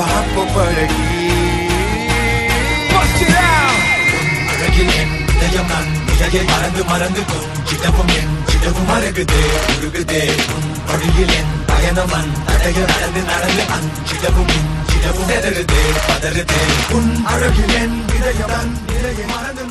பாப்ப பழகி. அழகில் என் இதயம் நான் நிலையை மறந்து மறந்து கொஞ்சிடவும் என் சிடவும் மறகுதே உருகுதே உன் வழியில் என் பயணம் அன் தடைய நடந்து நடந்து அஞ்சிடவும் இஞ்சிடவும் செதறுதே பதறுதே. உன் அழகில் என் இதயம் நான் நிலையை மறந்து